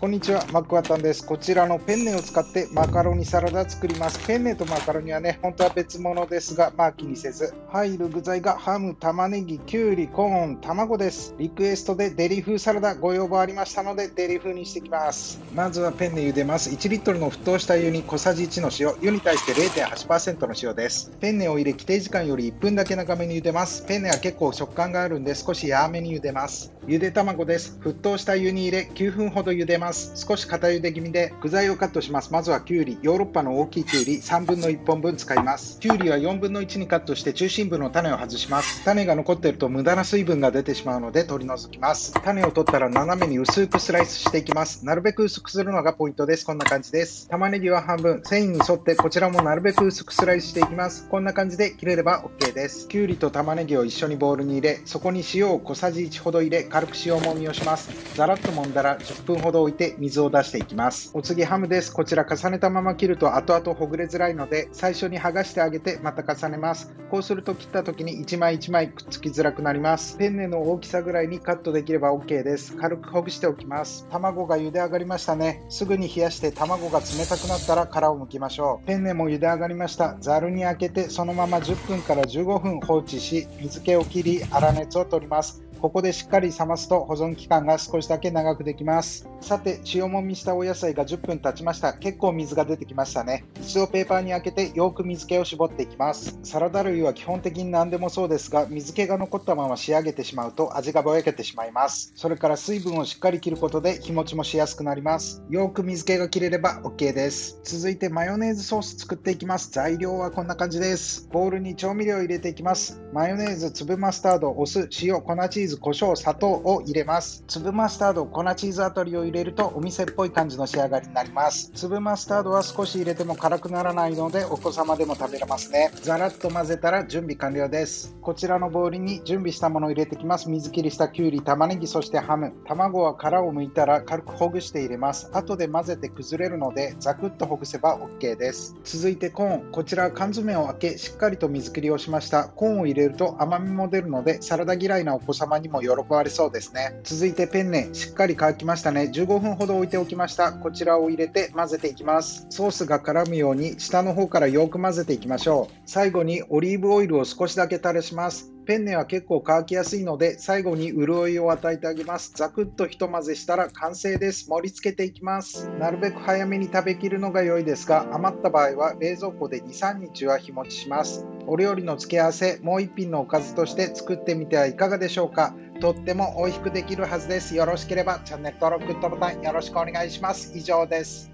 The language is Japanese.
こんにちは、マックワタンです。こちらのペンネを使ってマカロニサラダ作ります。ペンネとマカロニはね、本当は別物ですが、まあ気にせず。入る具材がハム、玉ねぎ、きゅうり、コーン、卵です。リクエストでデリ風サラダご要望ありましたので、デリ風にしていきます。まずはペンネ茹でます。1リットルの沸騰した湯に小さじ1の塩、湯に対して0.8%の塩です。ペンネを入れ、規定時間より1分だけ長めに茹でます。ペンネは結構食感があるんで、少し柔めに茹でます。ゆで卵です。沸騰した湯に入れ、9分ほど茹でます。少し固茹で気味で具材をカットします。まずはきゅうり、ヨーロッパの大きいきゅうり3分の1本分使います。きゅうりは4分の1にカットして中心部の種を外します。種が残ってると無駄な水分が出てしまうので取り除きます。種を取ったら斜めに薄くスライスしていきます。なるべく薄くするのがポイントです。こんな感じです。玉ねぎは半分、繊維に沿ってこちらもなるべく薄くスライスしていきます。こんな感じで切れれば OK です。きゅうりと玉ねぎを一緒にボウルに入れ、そこに塩を小さじ1ほど入れ、軽く塩もみをします。ざらっと揉んだら10分ほど置いて水を出していきます。お次ハムです。こちら重ねたまま切ると後々ほぐれづらいので、最初に剥がしてあげてまた重ねます。こうすると切った時に1枚1枚くっつきづらくなります。ペンネの大きさぐらいにカットできれば OK です。軽くほぐしておきます。卵が茹で上がりましたね。すぐに冷やして卵が冷たくなったら殻を剥きましょう。ペンネも茹で上がりました。ざるに開けてそのまま10分から15分放置し、水気を切り粗熱を取ります。ここでしっかり冷ますと保存期間が少しだけ長くできます。さて、塩もみしたお野菜が10分経ちました。結構水が出てきましたね。一度ペーパーに開けてよく水気を絞っていきます。サラダ類は基本的に何でもそうですが、水気が残ったまま仕上げてしまうと味がぼやけてしまいます。それから水分をしっかり切ることで日持ちもしやすくなります。よく水気が切れれば OK です。続いてマヨネーズソース作っていきます。材料はこんな感じです。ボウルに調味料を入れていきます。マヨネーズ、粒マスタード、お酢、塩、粉チーズ、胡椒、砂糖を入れます。粒マスタード、粉チーズあたりを入れるとお店っぽい感じの仕上がりになります。粒マスタードは少し入れても辛くならないのでお子様でも食べれますね。ざらっと混ぜたら準備完了です。こちらのボウルに準備したものを入れてきます。水切りしたきゅうり、玉ねぎ、そしてハム。卵は殻を剥いたら軽くほぐして入れます。後で混ぜて崩れるのでザクッとほぐせば OK です。続いてコーン。こちらは缶詰を開けしっかりと水切りをしました。コーンを入れると甘みも出るのでサラダ嫌いなお子様にも喜ばれそうですね。続いてペンネ。しっかり乾きましたね。15分ほど置いておきました。こちらを入れて混ぜていきます。ソースが絡むように下の方からよく混ぜていきましょう。最後にオリーブオイルを少しだけ垂らします。ペンネは結構乾きやすいので最後に潤いを与えてあげます。ザクッとひと混ぜしたら完成です。盛り付けていきます。なるべく早めに食べきるのが良いですが余った場合は冷蔵庫で2、3日は日持ちします。お料理の付け合わせもう一品のおかずとして作ってみてはいかがでしょうか。とっても美味しくできるはずです。よろしければチャンネル登録、グッドボタンよろしくお願いします。以上です。